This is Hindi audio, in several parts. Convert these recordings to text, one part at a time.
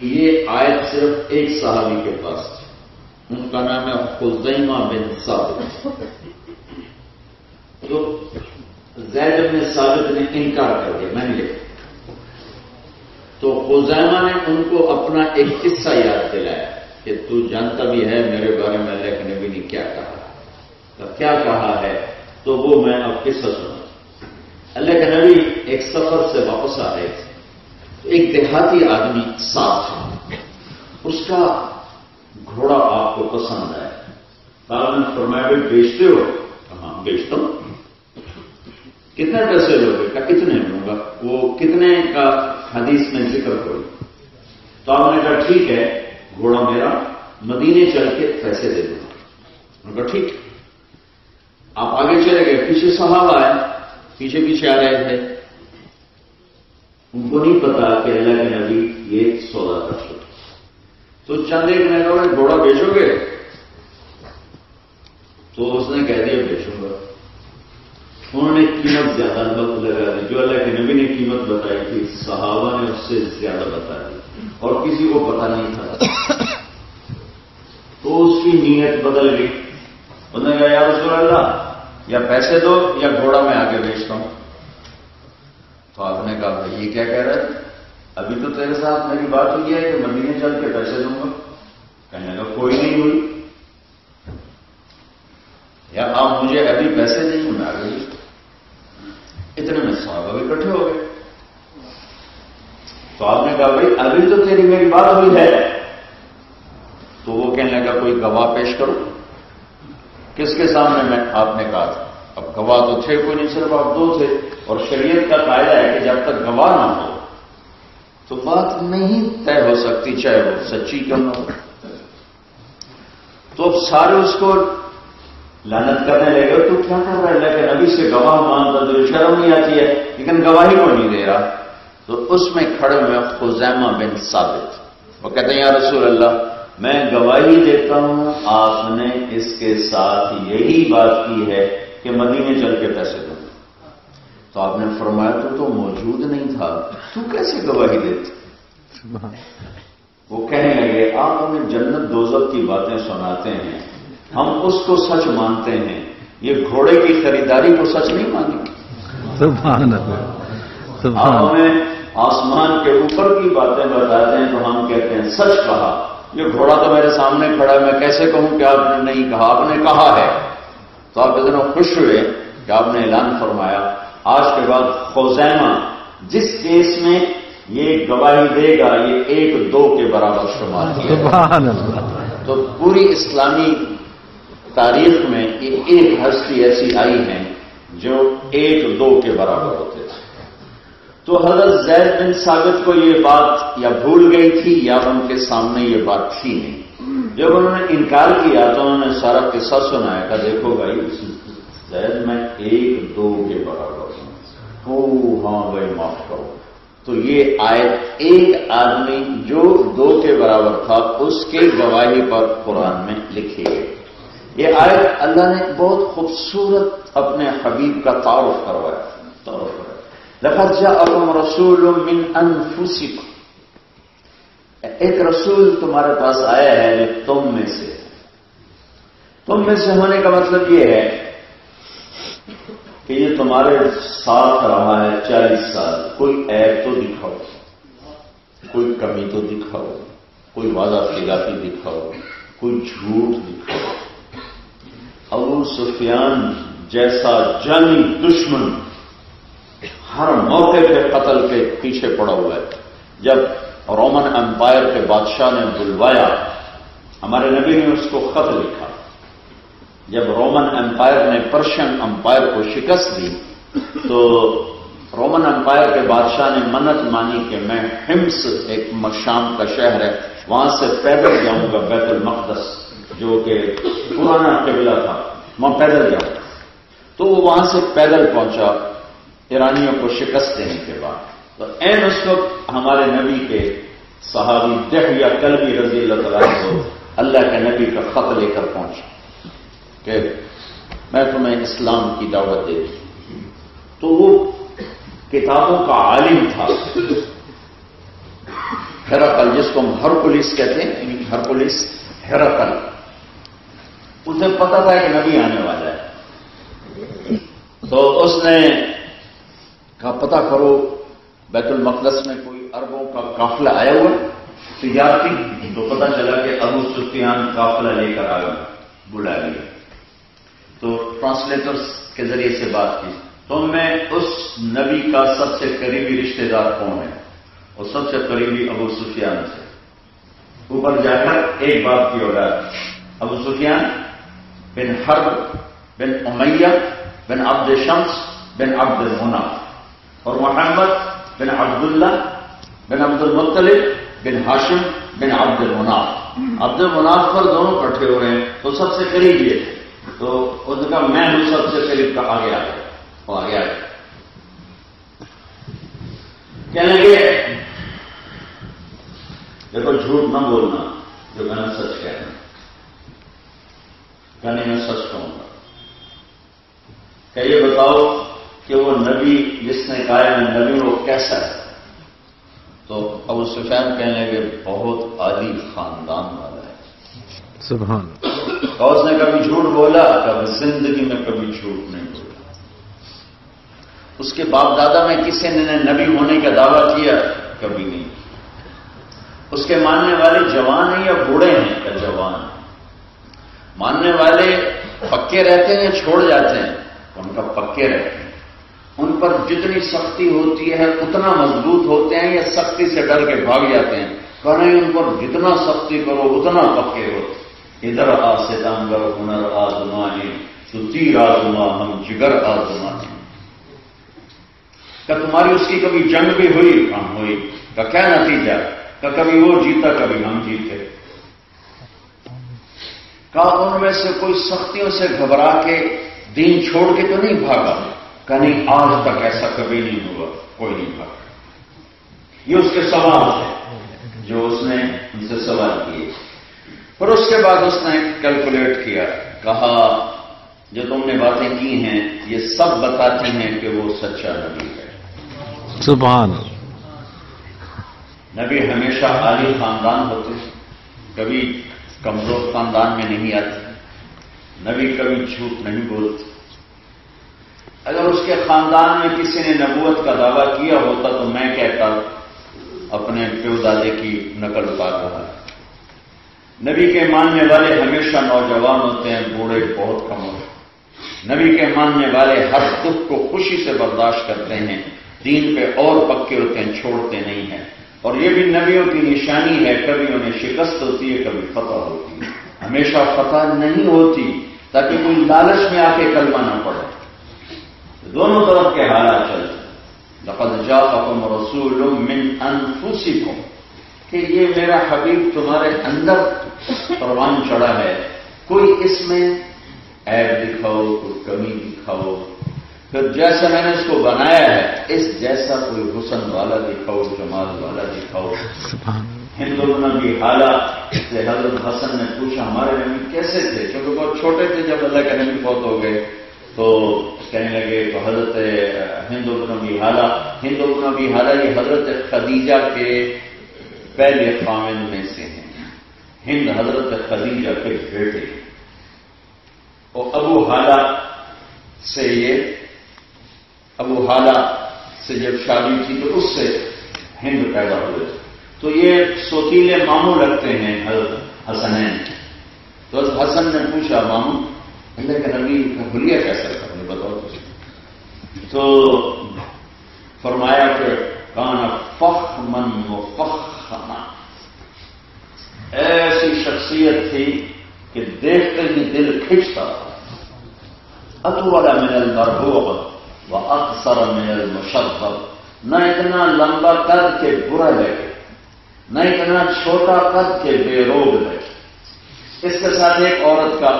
ये आयत सिर्फ़ एक सहाबी के पास थी। उनका नाम है खुजैमा बिन साबित। तो जैद बिन साबित ने इनकार कर दिया, मैंने लिखा तो खुजैमा ने उनको अपना एक किस्सा याद दिलाया कि तू जानता भी है, मेरे बारे में अल्लाह के नबी ने क्या कहा। तो क्या कहा है? तो वो मैं अब किस्सा सुना अल्लाह के नबी एक सफ़र से वापस आ रहे थे। एक देहाती आदमी साथ था। उसका घोड़ा आपको पसंद आया। आपने फरमाया बेचते हो? हाँ बेचता हूँ। कितने पैसे लोगे? का कितने लूँगा वो कितने का हदीस में ज़िक्र करो? तो आपने कहा, ठीक है, घोड़ा मेरा, मदीने चल के पैसे दे दूँगा। उनका ठीक। आप आगे चले गए। पीछे सहाबा आए पीछे पीछे आ रहे थे। उनको नहीं पता कि अल्लाह के नबी ये सौदा कर चुके तो चंद एक ने कहा घोड़ा बेचोगे? तो उसने कह दिया, बेचूँगा। उन्होंने कीमत ज़्यादा लगा दी। जो अल्लाह के नबी ने कीमत बताई थी सहावा ने उससे ज़्यादा बता दी। और किसी को पता नहीं था। तो उसकी नीयत बदल गई। उन्होंने कहा, यार रसूल अल्लाह, या पैसे दो या घोड़ा मैं आगे बेचता हूँ। आपने कहा भाई, ये क्या कह रहा है? अभी तो तेरे साथ मेरी बात हुई है कि मदीने चल के पैसे दूँगा। कहने का कोई नहीं हुई। या आप मुझे अभी पैसे नहीं आ गई इतने में साहब इकट्ठे हो गए। तो आपने कहा, भाई, अभी तो तेरी मेरी बात हुई है। तो वो कहने का कोई गवाह पेश करो। किसके सामने मैं आपने कहा था? अब गवाह तो थे कोई नहीं, सिर्फ़ आप दो थे। और शरीयत का कायदा है कि जब तक गवाह ना हो तो बात नहीं तय हो सकती, चाहे वो सच्ची क्यों ना हो। तो अब सारे उसको लानत करने लगे तो क्या कर रहा है? लेकिन अभी से गवाह मानता तो शर्म नहीं आती है, लेकिन गवाही को नहीं दे रहा। तो उसमें खड़े हुए खुजैमा बिन साबित। वो कहते हैं, या रसूल अल्लाह मैं गवाही देता हूँ, आपने इसके साथ यही बात की है कि मदीने चल के पैसे दो। तो आपने फरमाया तो तो मौजूद नहीं था। तू कैसे गवाही देते? वो कहने लगे आप हमें जन्नत दोजक की बातें सुनाते हैं। हम उसको सच मानते हैं। ये घोड़े की खरीदारी को सच नहीं मानी आप हमें आसमान के ऊपर की बातें बताते हैं तो हम कहते हैं सच कहा। ये घोड़ा तो मेरे सामने खड़ा है। मैं कैसे कहूँ कि आपने नहीं कहा? आपने कहा है। तो आप इतना खुश हुए कि आपने ऐलान फरमाया। आज के बाद फौजैमा जिस केस में ये गवाही देगा ये एक दो के बराबर शुमार किया तो पूरी इस्लामी तारीख में ये एक हस्ती ऐसी आई है जो एक दो के बराबर होते थे। तो हज़रत जैद बिन साबित को ये बात या भूल गई थी या उनके सामने ये बात थी नहीं। जब उन्होंने इनकार किया तो उन्होंने सारा किस्सा सुनाया था, देखो भाई जैद में एक दो के बराबर हूँ। ओ हाँ भाई, माफ़ करो। तो ये आयत एक आदमी जो दो के बराबर था, उसके गवाही पर कुरान में लिखी गई ये आयत अल्लाह ने बहुत खूबसूरत अपने हबीब का तारुफ करवाया। तारुफ करवाया। लफत अकम रसूल मिन अनफुसिक एक रसूल तुम्हारे पास आया है जो तुम में से। तुम में से होने का मतलब यह है कि ये तुम्हारे साथ रहा है चालीस साल। कोई ऐप तो दिखाओ, कोई कमी तो दिखाओ, कोई वादा खिलाफी दिखाओ, कोई झूठ दिखाओ। अबू सुफियान जैसा जानी दुश्मन हर मौके पे कत्ल के पीछे पड़ा हुआ है। जब रोमन एम्पायर के बादशाह ने बुलवाया। हमारे नबी ने उसको खत लिखा। जब रोमन एम्पायर ने पर्शियन एम्पायर को शिकस्त दी तो रोमन एम्पायर के बादशाह ने मन्नत मानी कि मैं हिम्स, एक शाम का शहर है, वहाँ से पैदल जाऊँगा बैतुल मकदस, जो कि पुराना किबला था। वहाँ पैदल जाऊँगा। तो वो वहाँ से पैदल पहुँचा। ईरानियों को शिकस्त देने के बाद। तो एन उस वक्त हमारे नबी के सहाबी दह या कल भी रज़ी अल्लाह को अल्लाह के नबी का खत लेकर पहुँचा। कि मैं तुम्हें इस्लाम की दावत दे देती तो वो किताबों का आलिम था। हेराकल, जिसको हम हर पुलिस कहते हैं हर पुलिस हेराकल। उसे पता था कि नबी आने वाला है। तो उसने कहा, पता करो बैतुल मकदस में कोई अरबों का काफिला आया हुआ? तैयार थी तो पता चला कि अबू सुफियान काफिला लेकर आ गया बुला लिया। तो ट्रांसलेटर्स के ज़रिए से बात की। तो मैं उस नबी का सबसे करीबी रिश्तेदार कौन है? और सबसे करीबी अबू सुफियान से। ऊपर जाकर एक बात की औलाद Abu Sufyan bin Harb, bin Umayya, bin Abd Shams, bin Abd मुना और मोहम्मद बिन अब्दुल्ला बिन अब्दुल मुख्तलिफ़ बिन हाशिम बिन अब्दुल मुनाफ अब्दुल मुनाफ पर दोनों इकट्ठे हो रहे हैं तो सबसे करीब ये तो उनका मैं हूँ सबसे करीब का आगे आ गया। वो आ गया। कहने लगे, देखो, झूठ ना बोलना, जो मैंने सच कहना कहने मैं सच कहूँगा। ये बताओ कि वो नबी जिसने कहा मैं नबी वो कैसा है? तो अबू सुफैन कहने लगे बहुत आली खानदान वाला है। सुबह और उसने कभी झूठ बोला कभी ज़िंदगी में कभी झूठ नहीं बोला। उसके बाप दादा में किसी ने नबी होने का दावा किया कभी नहीं। उसके मानने वाले जवान हैं या बूढ़े हैं? या जवान मानने वाले पक्के रहते हैं या छोड़ जाते हैं? उनका पक्के रहते हैं। उन पर जितनी सख्ती होती है, उतना मज़बूत होते हैं या सख्ती से डर के भाग जाते हैं। कहने उन पर जितना सख्ती करो, उतना पक्के हो। इधर आ सितंगर हुनर आजमाए तो तीर आजमा हम जिगर आजमाए क्या तुम्हारी उसकी कभी जंग भी हुई? हम हुई। का क्या नतीजा? का कभी वो जीता, कभी हम जीते? का उनमें से कोई सख्तियों से घबरा के, दीन छोड़ के तो नहीं भागा? का नहीं आज तक ऐसा कभी नहीं हुआ कोई नहीं भागा ये उसके सवाल थे जो उसने उनसे सवाल किए। पर उसके बाद उसने कैलकुलेट किया कहा जो तुमने बातें की हैं ये सब बताती हैं कि वो सच्चा नबी है। सुबह नबी हमेशा आली खानदान होते कभी कमज़ोर खानदान में नहीं आते। नबी कभी झूठ नहीं बोलते। अगर उसके खानदान में किसी ने नबूत का दावा किया होता तो मैं कहता, अपने प्यो दादे की नकल उतार रहा है। नबी के मानने वाले हमेशा नौजवान होते हैं, बूढ़े बहुत कम होते नबी के मानने वाले हर दुख को खुशी से बर्दाश्त करते हैं, दीन पे और पक्के होते हैं, छोड़ते नहीं हैं। और ये भी नबियों की निशानी है, कभी उन्हें शिकस्त होती है, कभी फतह होती है। हमेशा फतह नहीं होती, ताकि कोई लालच में आके कलमा ना पड़े दोनों तरफ़ के हालात चलते लकद जाकुम रसूल मिन अनफुसिकुम कि ये मेरा हबीब तुम्हारे अंदर परवान चढ़ा है। कोई इसमें ऐब दिखाओ कोई कमी दिखाओ। फिर जैसा मैंने इसको बनाया है इस जैसा कोई हुसन वाला दिखाओ जमाल वाला दिखाओ। हिंदू नबी हाला से हज़रत हसन ने पूछा हमारे नबी कैसे थे? क्योंकि बहुत छोटे थे जब अल्लाह के नबी बहुत हो गए। तो कहने लगे तो हज़रत हिंदू नबी हाला। हिंदू नबी हाला ये हज़रत खदीजा के पहले खामिन में से हैं। हिंद हज़रत खदीजा के बेटे। और अबू हाला से ये, अबू हाला से जब शादी थी तो उससे हिंद पैदा हुए। तो ये सोतीले मामू लगते हैं, हज़रत हसनैन। तो हसन ने पूछा, मामू अल्लाह के नबी का हुलिया कैसा था? मुझे बताओ तो फरमाया कि काना फखमन फखमा ऐसी शख्सियत थी कि देखते ही दिल खिंचता था। अतुवाला मिनल मरबूब व अक्सर मिनल मुशब न इतना लंबा कद के बुरा लगे, न इतना छोटा कद के बेरोग लगे। इसके साथ एक औरत का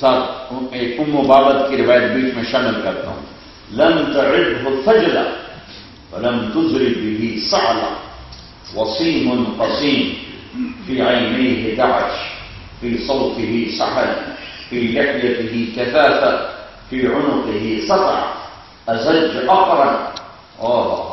साथ एक उम्म बाबत की रिवायत बीच में शामिल करता हूं लम तरिद फजला वलम तुजरी भी साला वसीम कसीम फी आईनीह दाश फी सौतिही सहल फी लहयतिही कफाफा फी उनुकिही सता अजज अकरन और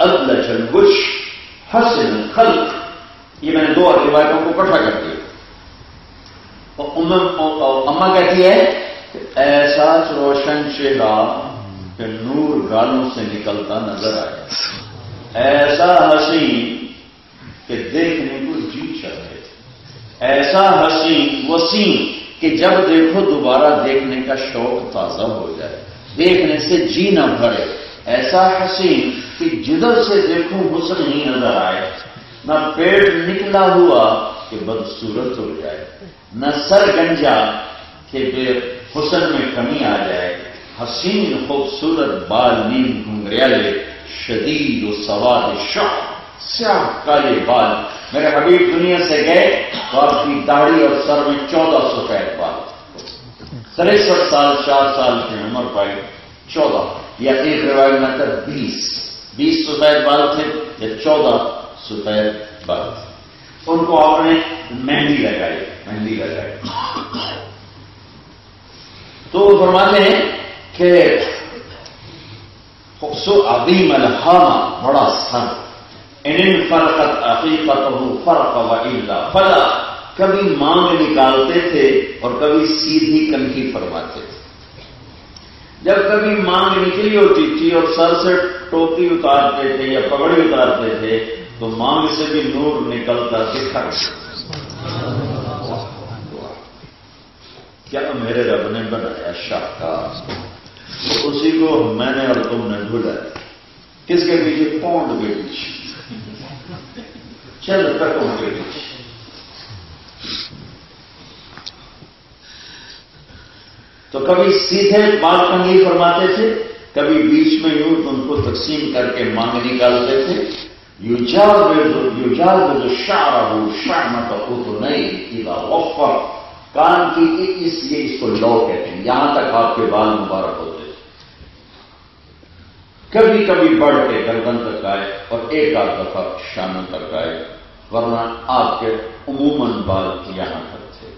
अदलजल गुश हसन खल्क ये मैंने दो रिवायतों को इकट्ठा कर दिया और अम्मा कहती है, ऐसा रोशन चेहरा कि नूर गालों से निकलता नज़र आया। ऐसा हसी कि देखने को जी चाहे ऐसा हसी वसी कि जब देखो दोबारा देखने का शौक ताज़ा हो जाए। देखने से जी न भरे। ऐसा हसी कि जिधर से देखूँ हुसन ही नज़र आए। ना पेट निकला हुआ कि बदसूरत हो जाए। न सर गंजा कि हुसन में कमी आ जाए। हसीन खूबसूरत बाल नीम घुंघरियाले शदीद सवार शाह, स्याह काले बाल। मेरे हबीब दुनिया से गए तो आपकी दाढ़ी और सर में चौदह सफ़ेद बाल तिरसठ साल चार साल की उम्र पाई चौदह या एक रिवायत में था बीस बीस सफ़ेद बाल थे या चौदह सफ़ेद बाल थे। उनको आपने मेहंदी लगाई मेहंदी लगाई। तो फरमाते हैं कि सो अदीम अलहामा, बड़ा सर। इन फरकत अकीकत फ़र्क वल्ला फला। कभी मांग निकालते थे और कभी सीधी कनखी फरमाते थे। जब कभी मांग निकली होती थी और सर से टोपी उतारते थे या पगड़ी उतारते थे तो मांग से भी नूर निकलता दिखा क्या मेरे रब ने बनाया शाहकार तो उसी को मैंने और तुमने भूला किसके पीछे पौंड के पीछे चल तकों के पीछे तो कभी सीधे बाल कंगी फरमाते थे, कभी बीच में यूँ उनको तकसीम करके मांग निकालते थे। नहीं इला कान की इसलिए इसको लौ कहते हैं यहाँ तक आपके बाल मुबारक होते कभी कभी बढ़ के गर्दन तक आए और एक आध दफ़ा शानों तक आए वरना आपके उमूमन बाल यहाँ तक थे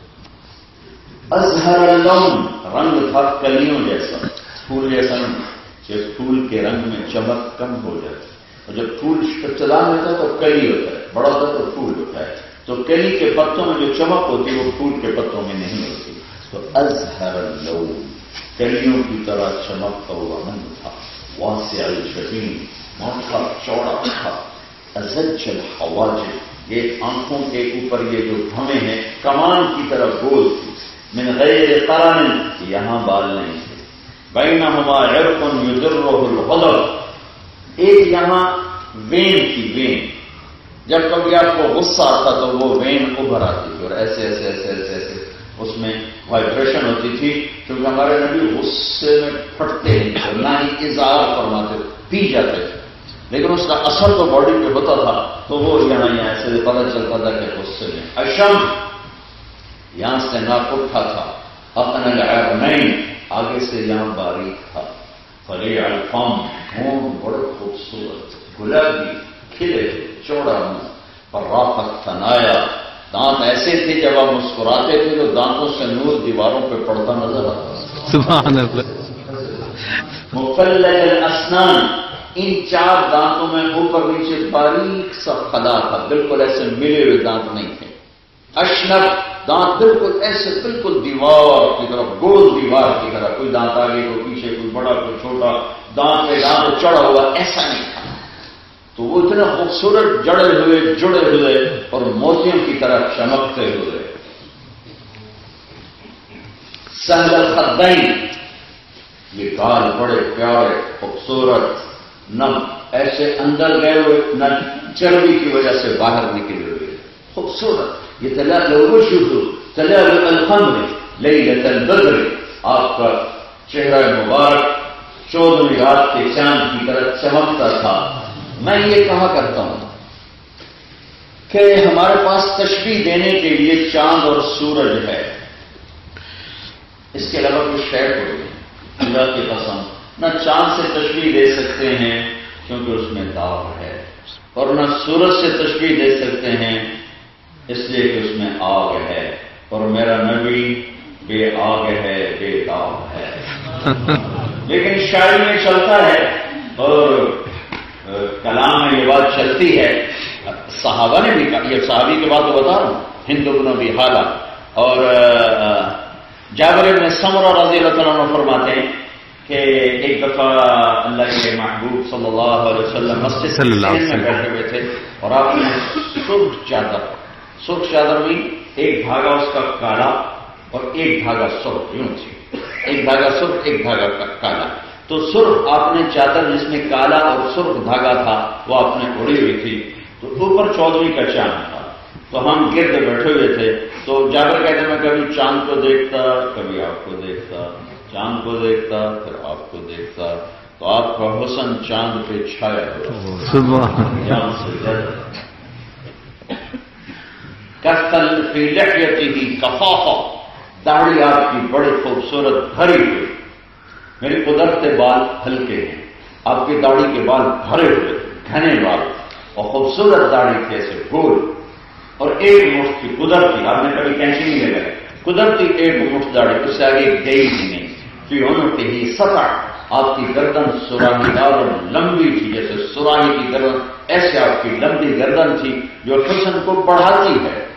अजहर रंग था कलियों जैसा फूल जैसा फूल के रंग में चमक कम हो जाती और जब फूल चला होता है तो कली होता है। बड़ा होता है तो फूल होता है। तो कली के पत्तों में जो चमक होती है, वो फूल के पत्तों में नहीं होती। तो अजहर लौन कलियों की तरह चमकता हुआ रंग था। वहाँ से अल शबीन माथा चौड़ा था। अजल हवाज ये आँखों के ऊपर ये जो भमे हैं, कमान की तरह गोल थी। मिन गैर करान यहाँ बाल नहीं थे। बैन हमा एरकन युजर्रहुल एक यहाँ वेन की, वेन। जब कभी आपको गुस्सा आता तो वो वेन उभर आती थी और ऐसे ऐसे ऐसे ऐसे ऐसे उसमें वाइब्रेशन होती थी, क्योंकि हमारे नबी गुस्से में फटते नहीं थे, ना ही इजार फरमाते, पी जाते थे। लेकिन उसका असर तो बॉडी पे होता था तो वो यहाँ यहाँ से पता चलता था कि गुस्से में। अशम, यहाँ से नाक उठा था, अपना नहीं, आगे से यहाँ बारीक था। फले अल्फम होम बड़े खूबसूरत गुलाबी खिले चौड़ा मुँह और राफत तनाया। दांत ऐसे थे जब आप मुस्कुराते थे तो दांतों से नूर दीवारों पे पड़ता नज़र आता मुकल्ल स्नान इन चार दांतों में ऊपर नीचे बारीक सा खदा था बिल्कुल ऐसे मिले हुए दांत नहीं थे। अशनब, दांत बिल्कुल ऐसे, बिल्कुल दीवार की तरफ़, गोल दीवार की तरफ़। कोई दांत आगे कोई पीछे, कोई बड़ा, कोई छोटा, दांत में दांत चढ़ा हुआ, ऐसा नहीं। था तो वो इतने खूबसूरत, जड़े हुए, जुड़े हुए और मोतियों की तरह चमकते हुए। सहल खदई ये गाल बड़े प्यारे, खूबसूरत न ऐसे अंदर गए हुए, न चर्बी की वजह से बाहर निकले हुए। खूबसूरत। यतलशुजु तलाल अलखम्र लैलत बद्र, आपका चेहरा मुबारक, चौदहवीं रात के चाँद की तरह चमकता था। मैं ये कहा करता हूँ कि हमारे पास तशबी देने के लिए चाँद और सूरज है। इसके अलावा कुछ शहर हो अल्लाह की कसम, न चाँद से तशबी दे सकते हैं क्योंकि उसमें दाव है और न सूरज से तशबी दे सकते हैं इसलिए कि उसमें आग है। और मेरा नबी बे आग है बेदाग है। लेकिन शायरी में चलता है और कलाम में ये बात चलती है। सहाबा ने भी कहा ये सहाबी की बात तो बता रहा हूँ हिंदू भी हाला। और जाबर में समर रज़ी अल्लाह फरमाते हैं कि एक दफ़ा अल्लाह के महबूब सल्लल्लाहु अलैहि वसल्लम मस्जिद में बैठे हुए थे और आपने सुर्ख चादर सुर्ख चादर भी एक धागा उसका काला और एक धागा सुर्ख यूँ थी एक धागा सुर्ख एक धागा का, काला। तो सुर्ख आपने चादर जिसमें काला और सुर्ख धागा था वो आपने उड़ी हुई थी। तो ऊपर चौदहवीं का चाँद था। तो हम गिरद बैठे हुए थे। तो जाकर कहते मैं कभी चाँद को देखता कभी आपको देखता चाँद को देखता फिर आपको देखता। तो आपका हुसन चाँद पे छाया हुआ। कस्तल फ़ी लहयती ही कफाफा। दाढ़ी आपकी बड़ी खूबसूरत भरी हुई। मेरी कुदरत बाल हल्के हैं। आपकी दाढ़ी के बाल भरे हुए, घने बाल। और खूबसूरत दाढ़ी ऐसे गोल। और एक मुठ की कुदरती आपने कभी कैंची नहीं लगाई। कुदरती एक मुठ दाढ़ी उससे आगे गई ही नहीं। फिर उन्होंने ही सता। आपकी गर्दन सुराहीदार और लंबी थी, जैसे सुराही की गर्दन। ऐसे आपकी लंबी गर्दन थी, जो हुसन को बढ़ाती है।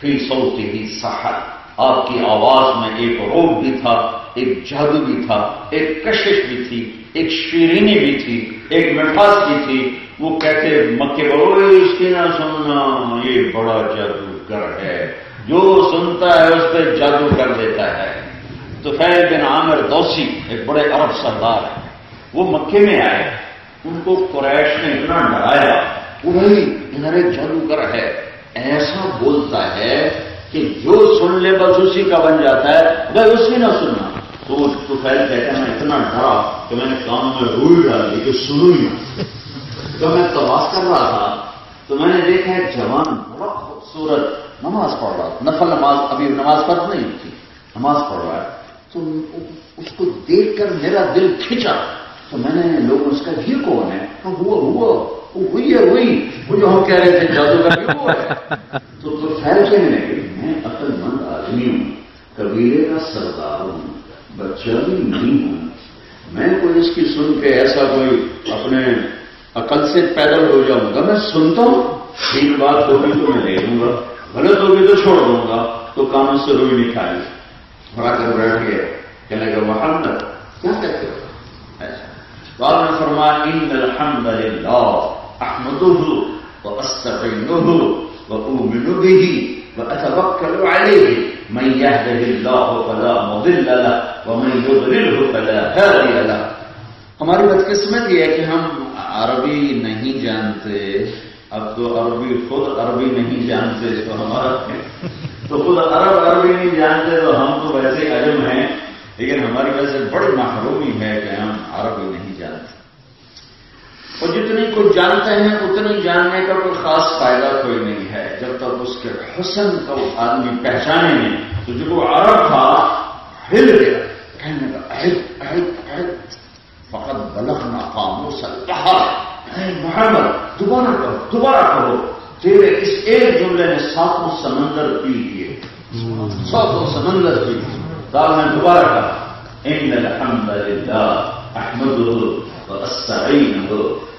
फिर सोती ही सहर आपकी आवाज़ में एक रोग भी था, एक जादू भी था, एक कशिश भी थी, एक शीरीनी भी थी, एक मिठास भी थी। वो कहते, मक्के बोलो इसकी ना सुनना, ये बड़ा जादूगर है। जो सुनता है, उस पर जादू कर देता है। तो फैल बिन आमिर दौसी, एक बड़े अरब सरदार है, वो मक्के में आए। उनको कुरैश ने इतना डराया इधर एक जादूगर है। ऐसा बोलता है कि जो सुन ले बस उसी का बन जाता है भाई उसकी ना सुनना। तो तो फैल कहते हैं, मैं इतना डरा कि मैंने काम में रूई डाल दी कि सुनू ही तो मैं तलाश कर रहा था तो मैंने देखा एक जवान बड़ा खूबसूरत नमाज़ पढ़ रहा था। नफल नमाज़, अभी नमाज़ पढ़ नहीं थी, नमाज़ पढ़ रहा है। तो उसको देखकर मेरा दिल खिंचा। तो मैंने लोग उसका, ये कौन है? तो हुआ हुआ हुई है हुई। वो जो हम कह रहे थे हुआ है। तो, तो फैल कहने लगे मैं अकलमंद आदमी हूँ कबीले का सरदार हूँ बच्चा भी नहीं हूँ। मैं कोई इसकी सुन के ऐसा कोई अपने अकल से पैदल हो जाऊँगा। मैं सुनता हूँ ठीक बात होगी तो मैं ले लूँगा गलत होगी तो छोड़ दूँगा तो कानों से रोई नहीं खाए कर बैठ गया। कहने लगा मोहम्मद क्या कहते हो? ऐसा। तो आपने फरमाया इन अलहमदल्ला अहमदुहु व अस्तगीनुहु व उमिनु बिही व अतवक्कलु अलैहि मन यहदिल्लाहु फला मुदिल्ल लह व मन युद्लिलहु फला हादिय लह हमारी बदकिस्मत यह है कि हम अरबी नहीं जानते अब तो अरबी खुद अरबी नहीं जानते तो हमारा तो खुद अरब अरबी नहीं जानते तो हम तो वैसे अजम हैं लेकिन हमारी वजह से बड़ी महरूमी है कि हम अरबी नहीं जानते और जितनी कुछ जानते हैं, उतनी जानने का कोई खास फ़ायदा कोई नहीं है। जब तक उसके हुसन को आदमी पहचाने नहीं तो जो वो अरब था, हिल गया। कहने का अहिद अहिद अहिद फकत बलख ना खामोश मोहम्मद, दोबारा करो दोबारा करो तेरे इस एक जुमले ने सातों समंदर पी लिए। सातों समंदर पी तो ने दोबारा कहा इन अलहमदिल्ला अहमद व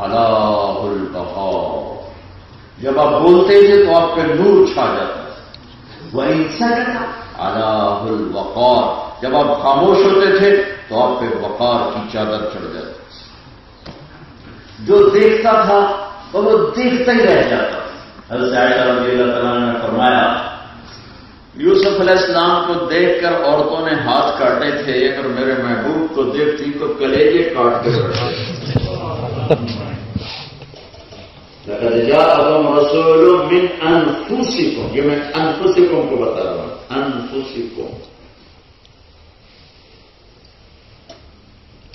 अलाहुल जब आप बोलते थे तो आप पे नूर छा जाता वह इंसान अलाहुल वकार जब आप खामोश होते थे तो आप पे वकार की चादर चढ़ जाती जो देखता था तो वो देखता ही रह जाता ने फरमाया यूसुफ इस्लाम को देखकर औरतों ने हाथ काटे थे अगर मेरे महबूब को देखती तो कलेजे काट के जा अबम रसोल मिन अनफुसिकुम ये मैं अनफुसिकुम को बता रहा हूं अनफुसिकुम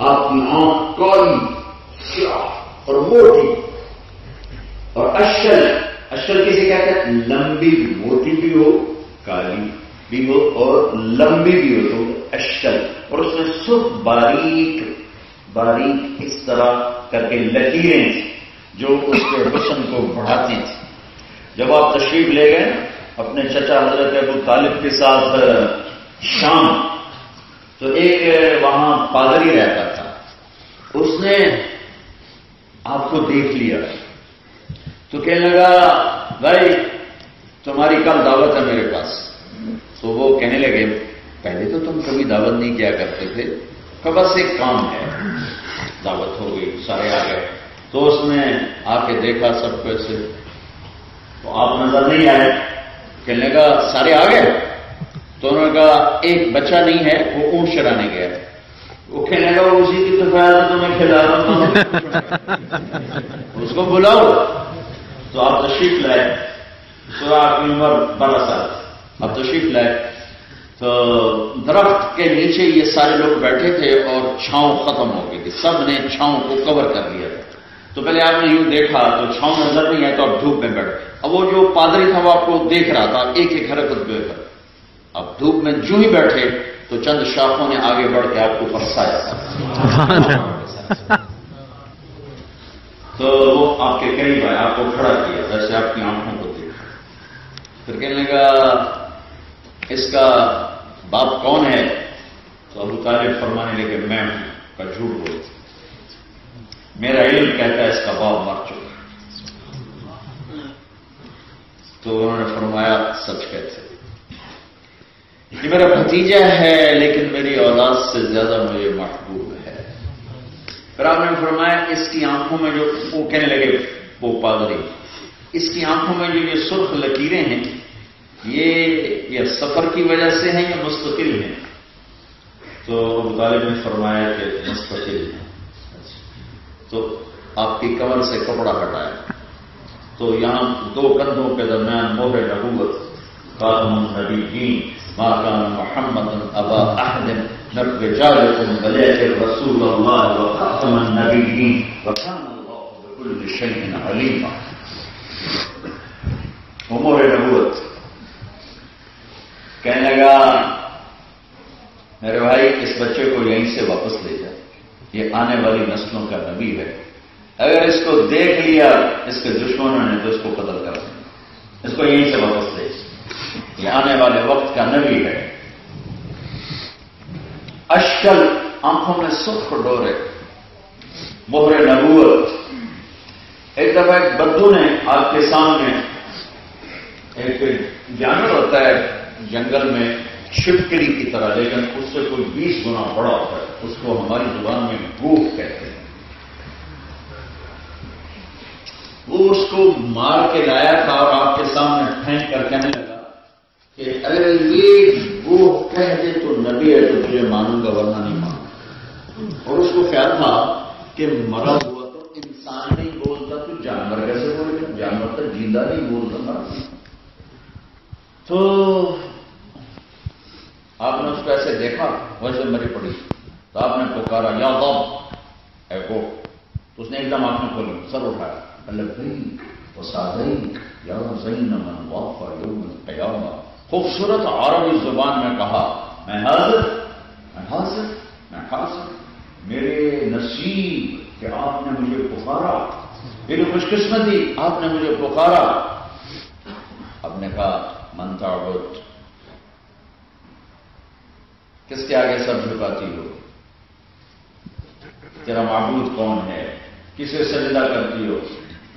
आपकी आंख काली स्याह और मोटी और अशल अशल किसे कहते हैं लंबी भी मोटी भी हो काली भी हो और लंबी भी हो तो अशल और उसमें सुख बारीक बारीक इस तरह करके लकीरें थी, जो उसके हुसन को बढ़ाती थी। जब आप तशरीफ़ ले गए, अपने चचा हज़रत अबू तालिब के साथ शाम तो एक वहाँ पादरी रहता था। उसने आपको देख लिया। तो कहने लगा, भाई, तुम्हारी कल दावत है मेरे पास। तो वो कहने लगे, पहले तो तुम कभी दावत नहीं किया करते थे। तो बस एक काम है। दावत हो गई, सारे आ गए। तो उसने आके देखा सबको ऐसे तो आप नज़र नहीं आए। कहने लगा, सारे आ गए? तो उन्होंने कहा, एक बच्चा नहीं है, वो ऊँट चराने गया वो कहने लगा उसी की फ़ायदा तो मैं खिला रहा हूँ उसको बुलाओ। तो आप तशरीफ़ लाए। तो आपकी उम्र बारह साल। आप तशरीफ़ लाए। तो दरख्त के नीचे ये सारे लोग बैठे थे और छांव खत्म हो गई थी। सबने छांव को कवर कर लिया था। तो पहले आपने यूँ देखा तो छांव नज़र नहीं आया तो आप धूप में बैठे। अब वो जो पादरी था वो आपको देख रहा था, एक एक हरकत बेहतर अब धूप में जो ही बैठे तो चंद शाखों ने आगे बढ़ के आपको परसाया तो वो आपके करीब आए, आपको खड़ा किया, जैसे आपकी आँखों को देखा। फिर कहने लगा, इसका बाप कौन है? तो अबू तालिब फरमाने लगे, मैं का झूठ बोलते मेरा इल्म कहता है, इसका बाप मर चुका तो उन्होंने फरमाया, सच कहते ये मेरा भतीजा है, लेकिन मेरी औलाद से ज़्यादा मुझे महबूब है। फिर आपने फरमाया, इसकी आँखों में जो वो कहने लगे, वो पादरी। इसकी आँखों में जो ये सुर्ख लकीरें हैं ये ये सफ़र की वजह से है या मुस्तकिल है? तो तालिब ने फरमाया कि मुस्तकिल है। तो आपकी कमर से कपड़ा हटाया। तो यहाँ दो कंधों के दरमियान मोहर नबूवत कादम नबी दीन माकान मोहम्मद अबा अलीमा। वो मोहर नबूवत कहने लगा, मेरे भाई, इस बच्चे को यहीं से वापस ले जा। ये आने वाली नस्लों का नबी है। अगर इसको देख लिया, इसके दुश्मनों ने तो इसको कतल कर दिया। इसको यहीं से वापस ले ये आने वाले वक्त का नबी है। अशकल आँखों में सुख डोरे। मोहरे नबूत एक दफ़ा एक बद्दू ने आपके सामने एक जानवर होता है जंगल में छिपकली की तरह, लेकिन उससे कोई बीस गुना बड़ा होता है, उसको हमारी ज़ुबान में गोफ कहते हैं। वो उसको मार के लाया था और आपके सामने फेंक कर कहने लगा कि अगर ये वो कह दे तो नबी है तो तुझे मानूँगा, वरना नहीं मानूँगा। और उसको ख्याल था कि मरा हुआ तो इंसान नहीं बोलता तो जानवर कैसे बोलेगा? जानवर तो ज़िंदा नहीं बोलता। तो आपने उसको ऐसे देखा, वैसे मरी पड़ी। तो आपने पुकारा या गब एको तो उसने एकदम आँखें खोली, सर उठाया। लबैक वसादैक या जैन मन वाफा खूबसूरत अरबी ज़ुबान में कहा, मैं हाजिर मैं हाजिर मैं हाजिर। मेरे नसीब कि आपने मुझे पुकारा। मेरी खुशकिस्मती, आपने मुझे पुकारा। आपने कहा मंताबुत किसके आगे सर झुकाती हो? तेरा माबूद कौन है? किसे सजदा करती हो?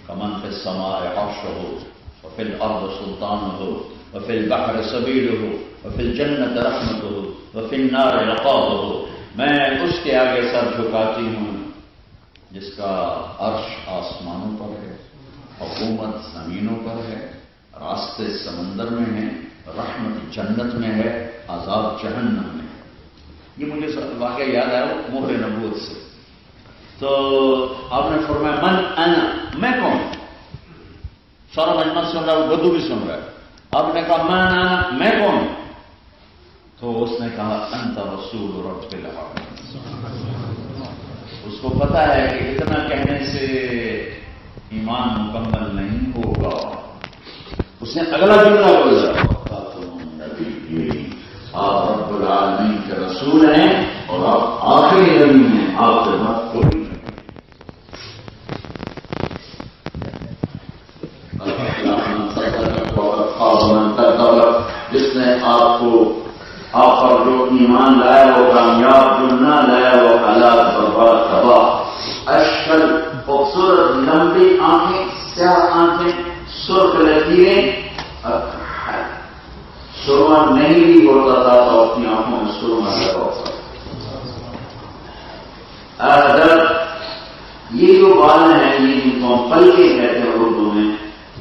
कमन फिल समाए अक्ष हो वफिल अर्द सुल्तान हो, और फिर बहर सबील हो, और फिर जन्नत रहमत हो वफिल नार रकाब हो। मैं उसके आगे सर झुकाती हूँ, जिसका अर्श आसमानों पर है, हुकूमत जमीनों पर है, रास्ते समंदर में है रहमत जन्नत में है आज़ाद जहन्नम। ये मुझे वाक्य याद आया मोहर नबूत से। तो आपने फरमाया, मन आना मैं कौन? सारा मजमत सुन रहा है बदू भी सुन रहा है। आपने कहा, मन आना मैं कौन? तो उसने कहा, अंत रसूल रब उसको पता है कि इतना कहने से ईमान मुकम्मल नहीं होगा। उसने अगला जुमला बोला। आप रब्बुल आलमीन के रसूल हैं और आप आखिरी नबी हैं। आपसे मत कोई जिसने आपको, आप पर जो ईमान लाया वो कामयाब, जो न लाया वो हालात बर्बाद तबाह अशकल खूबसूरत, लंबी आँखें, स्याह आँखें सुर्ख लकीरें सुरमा नहीं भी होता था तो अपनी आँखों में सुरमा लगा होता ये जो बाल हैं, ये जिनको हम पलके कहते हैं उर्दू में,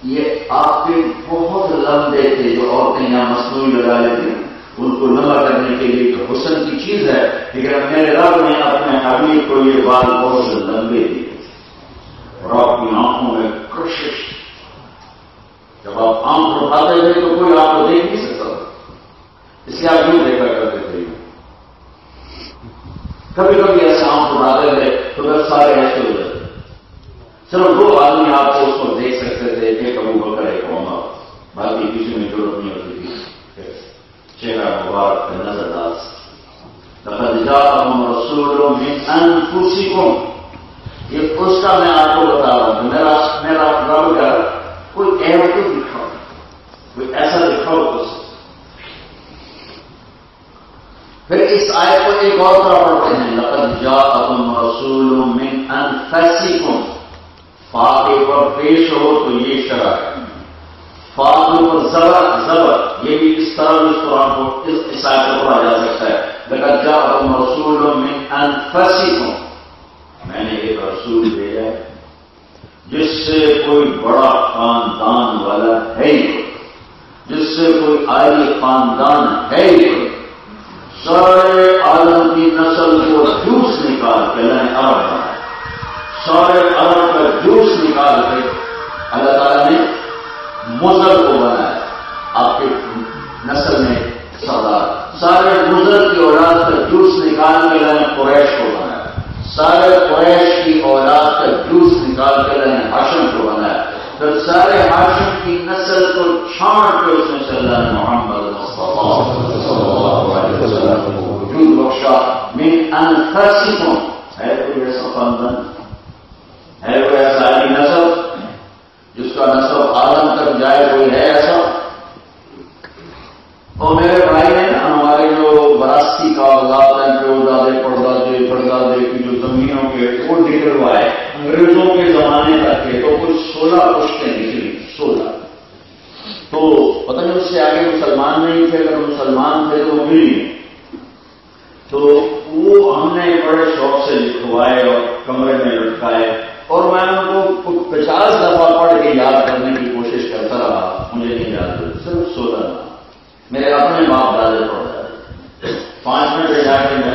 ये आपके बहुत लंबे थे, जो औरतें यहाँ मसनू लगा लेती हैं, उनको लंबा करने के लिए तो हुसन की चीज़ है, लेकिन मेरे रब ने अपने हबीब को ये बाल बहुत लंबे दिए और आपकी आँखों में कशिश। जब आप आँख उठाते थे तो कोई आपको देख नहीं सकता। इसलिए आप यूँ देखा करते थे कभी कभी ऐसा आँख उठाते थे तो वह सारे ऐसे हो जाते सिर्फ़ दो आदमी आपको उसको देख सकते थे, एक अबू बकर, एक उमर बाकी किसी में ज़रूरत नहीं होती थी चेहरा मुबारक नजरदाज लखद जाकुम रसूलुम मिन अनफुसिकुम। ये उसका मैं आपको बता रहा हूँ, मेरा मेरा का कोई तो दिखाओ। कोई ऐसा दिखाओ कुछ। फिर इस आयत को एक और तरह पढ़ते हैं लकद जाकुम रसूलुम मिन अनफसिकुम। फा के ऊपर पेश हो तो ये शरा है। ऊपर जबर जबर ये भी इस तरह इस कुरान को इस, इस को पढ़ा जा सकता है। लकद जाकुम रसूलुम मिन अनफसिकुम। मैंने एक रसूल भेजा है जिससे कोई बड़ा खानदान वाला है जिससे कोई आली खानदान ही सारे आलम की नस्ल को जूस निकाल के लाए अरब बनाए सारे अरब का जूस निकाल के अल्लाह ताला ने मुजर को बनाया। आपके नस्ल में सरदार। सारे मुजर की औलाद का जूस निकाल के लाए कुरैश को बनाया। सारे कुरैश की औलाद का जूस निकाल के लाए हाशम को बनाया। तो सारे हाशम की नस्ल को छाड़ के उसमें से अल्लाह मोहम्मद वजूद बख्शा मिन अनफसिकुम है कोई ऐसा खानदान है कोई ऐसा अली नस्ल जिसका नस्ल आलम तक जाए कोई है ऐसा और मेरे भाई ने हमारे जो वरासती का औलाद हैं जो दादे पड़दादे पड़दादे की जो जमीनों के वो निकलवाए अंग्रेज़ों के जमाने तक के तो कुछ सोलह पुश्तें निकली सोलह तो पता नहीं उससे आगे मुसलमान नहीं थे, अगर मुसलमान थे तो मिली तो वो हमने बड़े शौक से लिखवाए और कमरे में लटकाए। और मैं उनको पचास दफ़ा पढ़ के याद करने की कोशिश करता रहा। मुझे नहीं याद सिर्फ़ सोलह मेरे अपने बाप दादे पढ़ जाते पाँच मिनट जाके मेरा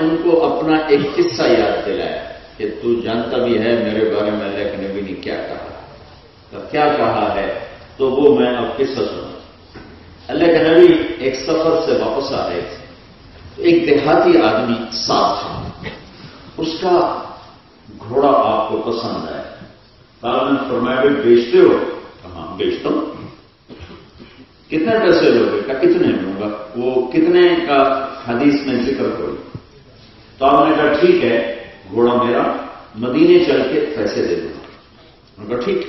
उनको अपना एक किस्सा याद दिलाया कि तू जानता भी है, मेरे बारे में अल्लाह के नबी ने क्या कहा। तो क्या कहा है? तो वो मैं अब किस्सा सुना अल्लाह के नबी एक सफ़र से वापस आ रहे थे। तो एक देहाती आदमी साथ था। उसका घोड़ा आपको पसंद आया। कारण फरमाया बेचते हो? हाँ बेचता हूँ। कितने पैसे लोगे? का कितने लूँगा वो कितने का हदीस में ज़िक्र करो तो आपने कहा, ठीक है, घोड़ा मेरा, मदीने चल के पैसे दे दूँगा। उनका ठीक।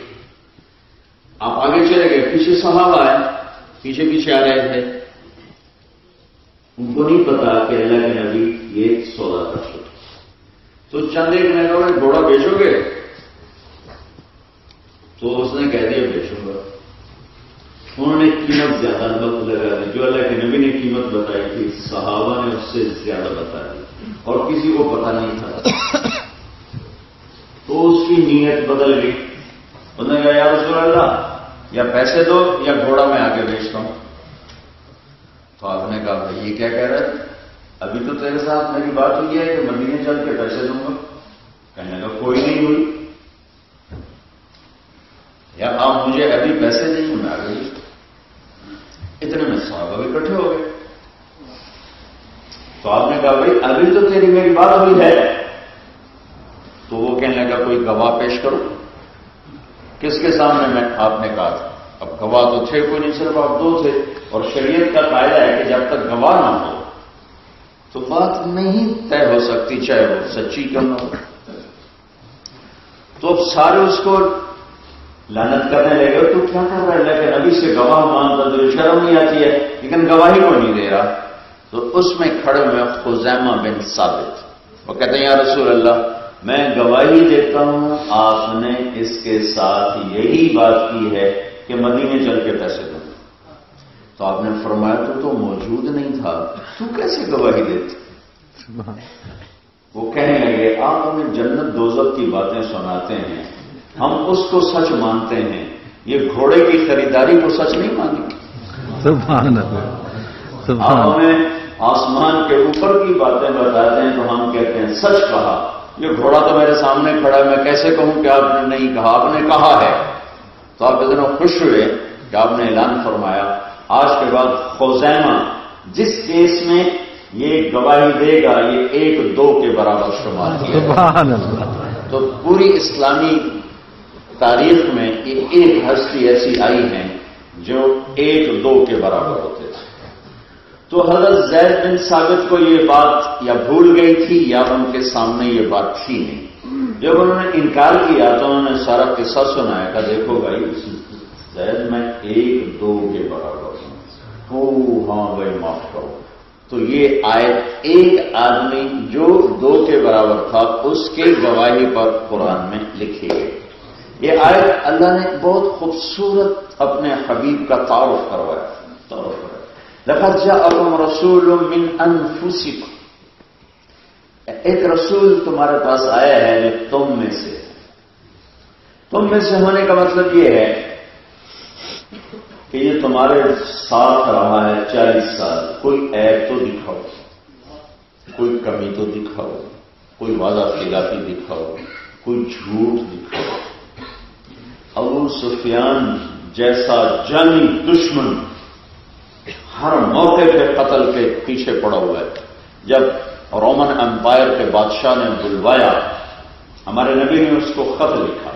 आप आगे चले गए, पीछे साहब आए, पीछे पीछे आ रहे थे। उनको नहीं पता कि अल्लाह के नबी ये सौदा कर चुके तो चंद एक ने कहा घोड़ा बेचोगे? तो उसने कह दिया, बेचूँगा। उन्होंने कीमत ज़्यादा लगा दी। जो अल्लाह के नबी ने कीमत बताई थी, सहाबा ने उससे ज़्यादा बता दी। और किसी को पता नहीं था। तो उसकी नीयत बदल गई। उन्होंने कहा, यार रसूल अल्लाह या पैसे दो या घोड़ा मैं आगे बेचता हूँ। तो आपने कहा, भाई, ये क्या कह रहे थे अभी तो तेरे साथ मेरी बात हुई है कि मदीने चल के पैसे दूँगा। कहने लगा, कोई नहीं हुई। या आप मुझे अभी पैसे नहीं मैं आगे इतने में साहब इकट्ठे हो गए। तो आपने कहा, भाई, अभी तो तेरी मेरी बात हुई है। तो वो कहने लगा, कोई गवाह पेश करो। किसके सामने मैं, आपने कहा था। अब गवाह तो थे कोई नहीं, सिर्फ़ आप दो थे। और शरीयत का कायदा है कि जब तक गवाह ना हो तो बात नहीं तय हो सकती, चाहे वो सच्ची क्यों ना हो। तो अब सारे उसको लानत करने लगे तो क्या कर रहा है? लेकिन अभी से गवाह मानता तो शर्म नहीं आती है। लेकिन गवाही को नहीं दे रहा। तो उसमें खड़े हुए खुजैमा बिन साबित। वो कहते हैं या रसूल अल्लाह मैं गवाही देता हूँ आपने इसके साथ यही बात की है कि मदीने चल के पैसे दो। तो आपने फरमाया तो तो मौजूद नहीं था तू कैसे गवाही देती? वो कहने लगे आप हमें जन्नत दोजत की बातें सुनाते हैं हम उसको सच मानते हैं। ये घोड़े की खरीदारी को सच नहीं मानेंगे। सुभान आप हमें आसमान के ऊपर की बातें बताते हैं तो हम कहते हैं सच कहा। ये घोड़ा तो मेरे सामने खड़ा है मैं कैसे कहूँ कि आपने नहीं कहा? आपने कहा है। तो आप इतना खुश हुए कि आपने ऐलान फरमाया। आज के बाद खौजैमा जिस केस में ये गवाही देगा ये एक दो के बराबर शुमार किया तो पूरी इस्लामी तारीख में ये एक हस्ती ऐसी आई है जो एक दो के बराबर होती थे तो हज़रत जैद बिन साबित को ये बात या भूल गई थी या उनके सामने ये बात थी नहीं। जब उन्होंने इनकार किया तो उन्होंने सारा किस्सा सुनाया था देखो भाई जैद में एक दो के बराबर हूँ। ओ हाँ भाई, माफ़ करो। तो ये आयत, एक आदमी जो दो के बराबर था, उसके गवाही पर कुरान में लिखी गई। ये आयत अल्लाह ने बहुत खूबसूरत अपने हबीब का तारुफ करवाया। तारुफ लफत जाकुम रसूल मिन अनफुसिक एक रसूल तुम्हारे पास आया है जो तुम में से तुम में से होने का मतलब यह है कि ये तुम्हारे साथ रहा है चालीस साल। कोई ऐप तो दिखाओ, कोई कमी तो दिखाओ, कोई वादा खिलाफी दिखाओ, कोई झूठ दिखाओ। अबू सुफियान जैसा जानी दुश्मन हर मौके पे कत्ल के पीछे पड़ा हुआ है। जब रोमन एम्पायर के बादशाह ने बुलवाया, हमारे नबी ने उसको खत लिखा।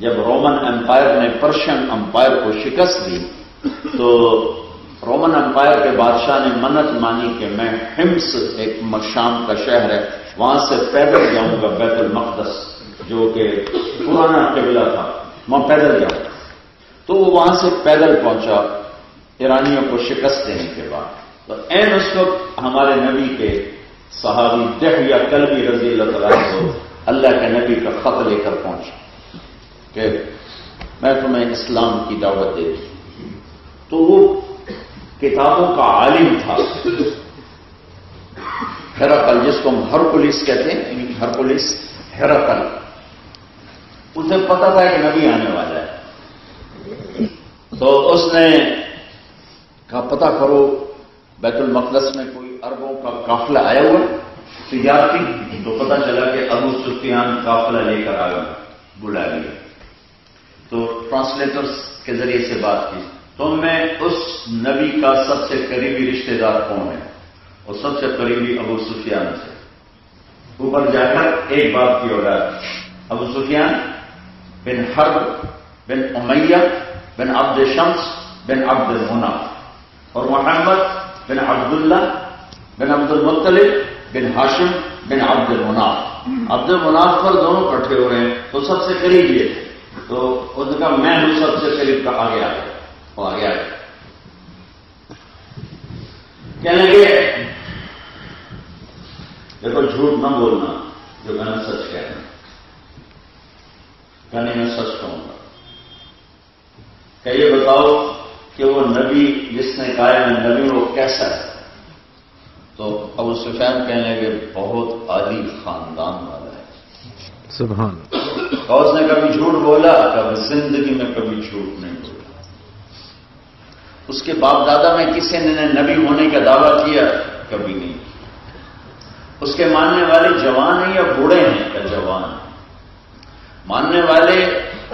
जब रोमन एम्पायर ने पर्शियन एम्पायर को शिकस्त दी तो रोमन एम्पायर के बादशाह ने मन्नत मानी कि मैं हिम्स, एक शाम का शहर है, वहाँ से पैदल जाऊँगा बैतुल मकदस, जो कि पुराना किबला था। वहाँ पैदल जाऊँगा। तो वो वहाँ से पैदल पहुँचा। ईरानियों को शिकस्त देने के बाद। तो एन उस वक्त हमारे नबी के सहाबी जह या कलबी रज़ी अल्लाह को अल्लाह के नबी का खत लेकर पहुँचा। कि मैं तुम्हें इस्लाम की दावत दे दी। तो वो किताबों का आलिम था। हेराकल, जिसको हम हर पुलिस कहते हैं हर पुलिस, हेराकल। उसे पता था कि नबी आने वाला है। तो उसने कहा, पता करो, बैतुल मकदस में कोई अरबों का काफिला आया हुआ तिजारती? तो पता चला कि अबू सुफियान काफिला लेकर आ गया बुला लिया। तो ट्रांसलेटर्स के ज़रिए से बात की। तो मैं उस नबी का सबसे करीबी रिश्तेदार कौन है? और सबसे करीबी अबू सुफियान से। ऊपर जाकर एक बात की और Abu Sufyan bin Harb, bin Umayya, bin Abd Shams, bin Abd मुना और मोहम्मद बिन अब्दुल्ला बिन अब्दुल मुतलिब बिन हाशिम बिन अब्दुल मुनाफ। अब्दुल मुनाफ पर दोनों इकट्ठे हो रहे हैं तो सबसे करीब ये। तो उनका मैं हूँ सबसे करीब का आगे आ गया, वो आगे आ गया। कहने लगे, देखो, झूठ ना बोलना, जो मैंने सच कहना कहने मैं सच कहूँगा। कहिए, बताओ कि वो नबी जिसने कहा मैं नबी वो कैसा है? तो अबू सुफैन कहने लगे बहुत आदि खानदान वाला है। सुबहान और उसने कभी झूठ बोला कभी ज़िंदगी में कभी झूठ नहीं बोला। उसके बाप दादा में किसी ने नबी होने का दावा किया कभी नहीं। उसके मानने वाले जवान हैं या बूढ़े हैं? या जवान। मानने वाले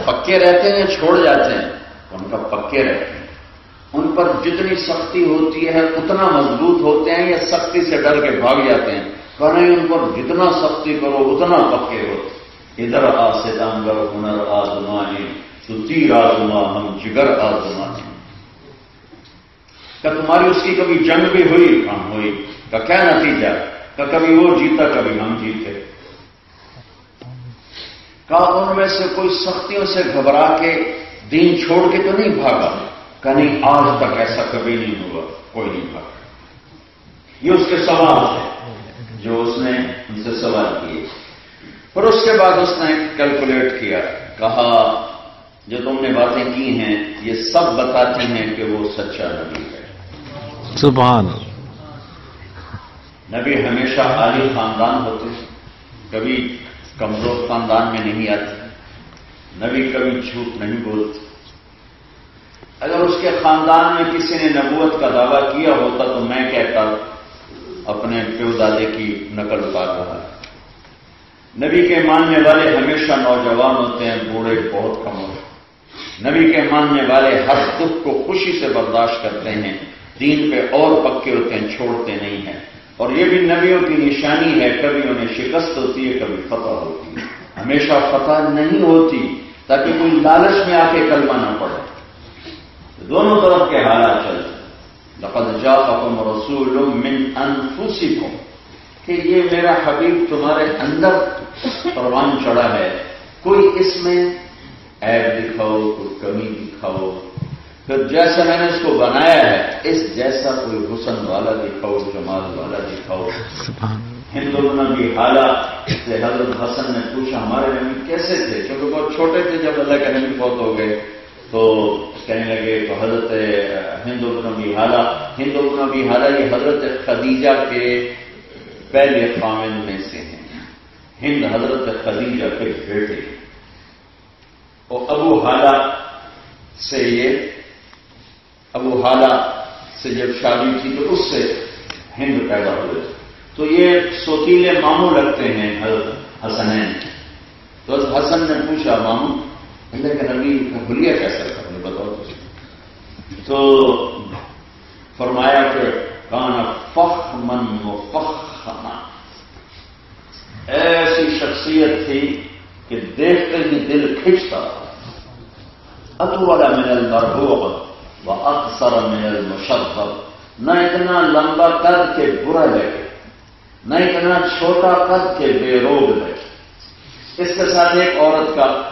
पक्के रहते हैं या छोड़ जाते हैं? उनका पक्के रहते हैं। उन पर जितनी सख्ती होती है, उतना मज़बूत होते हैं या सख्ती से डर के भाग जाते हैं। करें उन पर जितना सख्ती करो, उतना पक्के हो। इधर आ सितंगर हुनर आजमाए तो तीर आजमा हम जिगर आजमाए। क्या तुम्हारी उसकी कभी जंग भी हुई? हाँ हुई। का क्या नतीजा? का कभी वो जीता, कभी हम जीते। का उनमें से कोई सख्तियों से घबरा के, दीन छोड़ के तो नहीं भागा? कहीं आज तक ऐसा कभी नहीं हुआ कोई नहीं भागा ये उसके सवाल थे जो उसने उनसे सवाल किए। पर उसके बाद उसने कैलकुलेट किया कहा जो तुमने बातें की हैं ये सब बताती हैं कि वो सच्चा नबी है। सुबहान नबी हमेशा आली खानदान होते कभी कमज़ोर खानदान में नहीं आते नबी कभी झूठ नहीं बोलते। अगर उसके खानदान में किसी ने नबूत का दावा किया होता तो मैं कहता, अपने प्यो दादे की नकल उतार रहा है नबी के मानने वाले हमेशा नौजवान होते हैं, बूढ़े बहुत कम होते हैं। नबी के मानने वाले हर दुख को खुशी से बर्दाश्त करते हैं, दीन पे और पक्के होते हैं, छोड़ते नहीं हैं। और ये भी नबियों की निशानी है, कभी उन्हें शिकस्त होती है, कभी फतह होती है। हमेशा फतह नहीं होती, ताकि कोई लालच में आके कलमा ना पड़े दोनों तरफ़ के हालात चलते लकद जाकुम रसूल मिन अनफुसिकुम कि ये मेरा हबीब तुम्हारे अंदर परवान चढ़ा है। कोई इसमें ऐप दिखाओ कोई कमी दिखाओ। फिर जैसा मैंने इसको बनाया है इस जैसा कोई हुसन वाला दिखाओ जमाल वाला दिखाओ। हिंदू नबी हाला से हज़रत हसन ने पूछा हमारे नबी कैसे थे? क्योंकि बहुत छोटे थे जब अल्लाह के नबी बहुत हो गए। तो कहने लगे तो हज़रत हिंदू नबी हाला। हिंदू नबी हाला, ये हज़रत खदीजा के पहले फामिन में से हैं। हिंद हज़रत खदीजा के बेटे। और अबू हाला से ये, अबू हाला से जब शादी की तो उससे हिंद पैदा हुए। तो ये सोतीले मामू लगते हैं, हज़रत हसनैन तो हसन ने पूछा, मामू नबी का हुलिया कैसा? करने बताओ तो फरमाया कि, काना फखमन व फखमा ऐसी शख्सियत थी कि देखते ही दिल खिंचता था। अतुवला मिनल मरहूब व अक्सर मिनल मुशद्दब न इतना लंबा कद के बुरा लगे, न इतना छोटा कद के बेरोग लगे। इसके साथ एक औरत का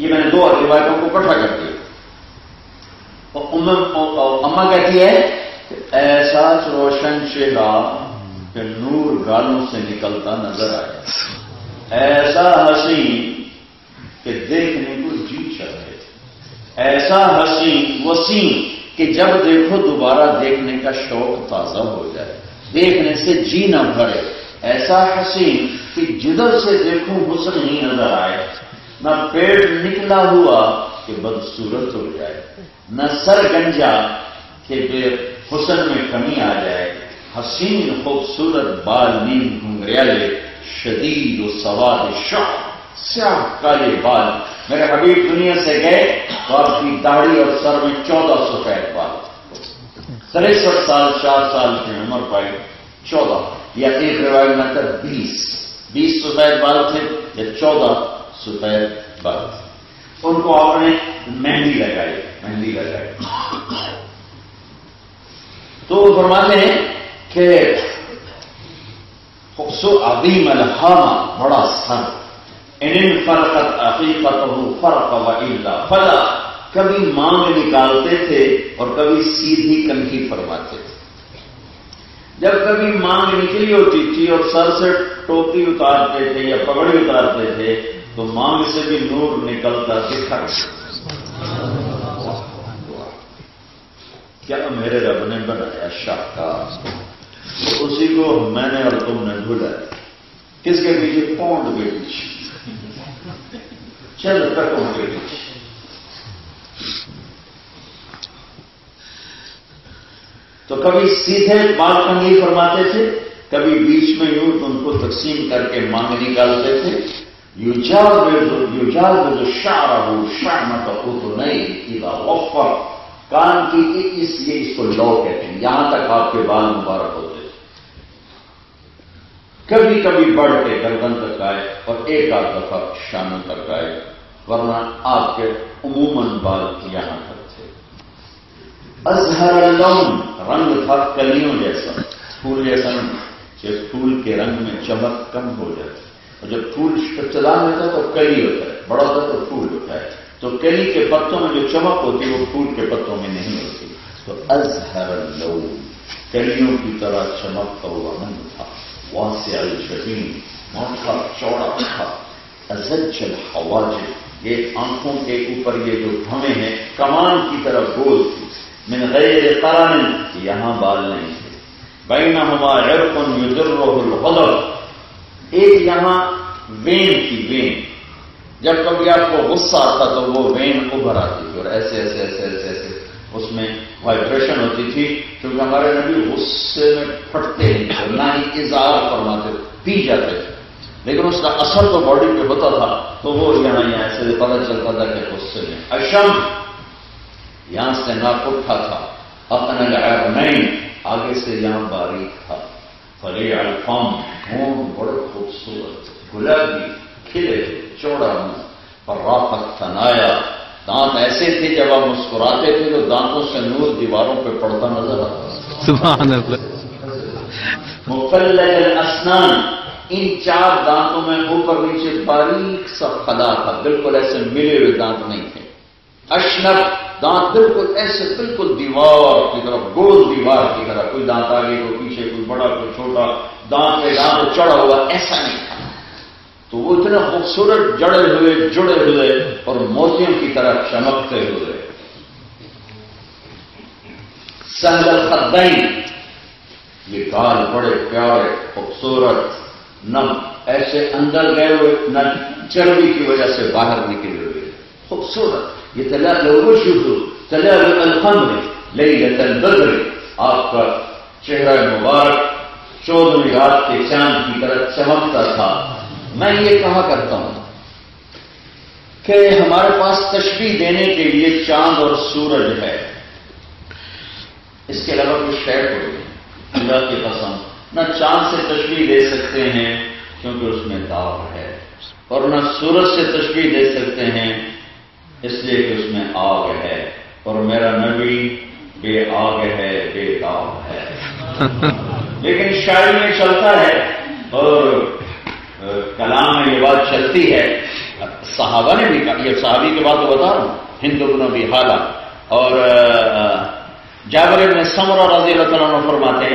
ये मैंने दो रिवायतों को इकट्ठा कर दिया। और अम्मा कहती है कि ऐसा रोशन चेहरा कि नूर गालों से निकलता नज़र आया ऐसा हसी कि देखने को जी चाहे ऐसा हसी वसी कि जब देखो दोबारा देखने का शौक ताज़ा हो जाए। देखने से जी न भरे। ऐसा हसीन कि जिधर से देखो हुसन ही नज़र आए। न पेट निकला हुआ कि बदसूरत हो जाए, न सर गंजा कि हुसन में कमी आ जाए, हसीन खूबसूरत बाल नीम घुंघरियाले, शदीद सवाद शाह, स्याह काले बाल। मेरे हबीब दुनिया से गए तो आपकी दाढ़ी और सर में चौदह सफ़ेद बाल। तिरसठ साल, चार साल की उम्र पाई, चौदह या एक रिवायत में बीस। बीस सफ़ेद बाल थे या चौदह। सफ़ेद बाल उनको आपने मेहंदी लगाई मेहंदी लगाई। तो फरमाते हैं कि अदीम अलहामा, बड़ा सर। इन फरकत अकीकत हो फ़र्क वला फला, कभी मांग निकालते थे और कभी सीधी कंठी फरमाते थे। जब कभी मांग निकली होती थी और सर से टोपी उतारते थे या पगड़ी उतारते थे तो मांग से भी नूर निकलता दिखा क्या मेरे रब ने बनाया शाहकार तो उसी को मैंने और तुमने भूला किसके पीछे पौंड के पीछे चल तकों के पीछे तो कभी सीधे बाल कंगी फरमाते थे, कभी बीच में यूँ उनको तकसीम करके मांग निकालते थे। युजाज शाह मत तो नहीं इला वफर कान की इसलिए इसको लौ कहते हैं यहाँ तक आपके बाल मुबारक होते कभी कभी बढ़ के गर्दन तक आए और एक आध दफ़ा शानों तक आए वरना आपके उमूमन बाल यहाँ तक थे अजहर लौन रंग था कलियों जैसा फूल जैसा फूल के रंग में चमक कम हो जाती और जब फूल चला होता है तो कली होता है। बड़ा होता है तो फूल होता है। तो कली के पत्तों में जो चमक होती है, वो फूल के पत्तों में नहीं होती। तो अजहर लो कलियों की तरह चमकता हुआ मन था। वहाँ से आई अलशहीन माथा चौड़ा था। अजल हवाज, ये आँखों के ऊपर ये जो भवे हैं, कमान की तरह गोल थी। मैंने गैर करान यहाँ बाल नहीं थे। बैना हमारा युद्र एक यहाँ वेन की वेन। जब कभी आपको गुस्सा आता तो वो वेन उभर आती थी और ऐसे ऐसे ऐसे ऐसे ऐसे उसमें वाइब्रेशन होती थी, क्योंकि हमारे नबी गुस्से में फटते नहीं थे, ना ही इजहार फरमाते, पी जाते थे। लेकिन उसका असर तो बॉडी पे होता था तो वो यहाँ यहाँ ऐसे पता चलता था कि गुस्से में। अशम, यहाँ से नाक उठा था। अपने नहीं आगे से यहाँ बारीक था। फले अल्फाम घूम बड़े खूबसूरत गुलाबी खिले चौड़ा मुँह और राफत तनाया दांत ऐसे थे जब आप मुस्कुराते थे तो दांतों से नूर दीवारों पे पड़ता नज़र आता मुकल स्नान इन चार दांतों में ऊपर नीचे बारीक सा खदा था। बिल्कुल ऐसे मिले हुए दांत नहीं थे। अशनब दांत, बिल्कुल ऐसे, बिल्कुल दीवार की तरफ़, गोल दीवार की तरह कोई दांत आगे, कोई पीछे, कोई बड़ा, कोई छोटा, दांत पे दांत चढ़ा हुआ, ऐसा नहीं। था तो वो इतने खूबसूरत जड़े हुए, जुड़े हुए और मोतियों की तरह चमकते हुए। संगल खद्दई, ये गाल बड़े प्यारे, खूबसूरत, नम, ऐसे अंदर गए हुए, न चर्बी की वजह से बाहर निकले हुए। खूबसूरत। लोगों शुरू तला अलखम्र लई लतन आपका चेहरा मुबारक, चौदहवीं रात के चाँद की तरह चमकता था। मैं ये कहा करता हूँ कि हमारे पास तशबी देने के लिए चाँद और सूरज है। इसके अलावा कुछ शहर कोई अल्लाह की कसम, न चाँद से तशबी दे सकते हैं, क्योंकि उसमें दाव है। और न सूरज से तशबी दे सकते हैं इसलिए कि उसमें आग है और मेरा नबी बे आग है बेदाव है। लेकिन शायरी में चलता है और कलाम में ये बात चलती है। साहबा ने भी कहा ये साहबी के बाद तो बता रहा हूँ हिंदू भी हाला। और जाबर में समर और रज़ी फरमाते हैं